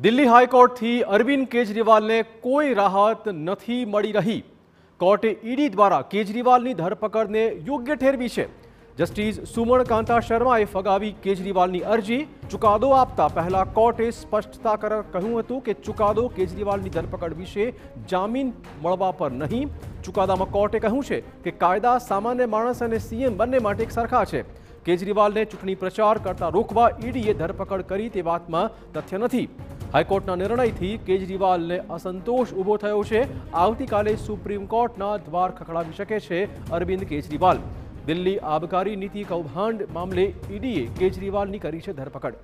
દિલ્હી હાઈકોર્ટથી અરવિંદ કેજરીવાલને કોઈ રાહત નથી મળી રહી કોર્ટે ઈડી દ્વારા કેજરીવાલની ધરપકડને યોગ્ય ઠેરવી છે જસ્ટિસ સુમણ કાંતા શર્માએ ફગાવી કેજરીવાલની અરજી ચુકાદો આપતા પહેલા કોર્ટે સ્પષ્ટતા કર કહ્યું હતું કે ચુકાદો કેજરીવાલની ધરપકડ વિશે જામીન મળવા પર નહીં ચુકાદામાં કોર્ટે કહ્યું છે કે કાયદા સામાન્ય માણસ અને સીએમ બંને માટે એક સરખા છે કેજરીવાલને ચૂંટણી પ્રચાર કરતા રોકવા ઈડીએ ધરપકડ કરી તે વાતમાં તથ્ય નથી હાઈકોર્ટના નિર્ણયથી કેજરીવાલને અસંતોષ ઊભો થયો છે. આવતીકાલે સુપ્રીમ કોર્ટના દ્વાર ખખડાવી શકે છે અરવિંદ કેજરીવાલ. દિલ્હી આબકારી નીતિ કૌભાંડ મામલે ઈડીએ કેજરીવાલની કરી છે ધરપકડ.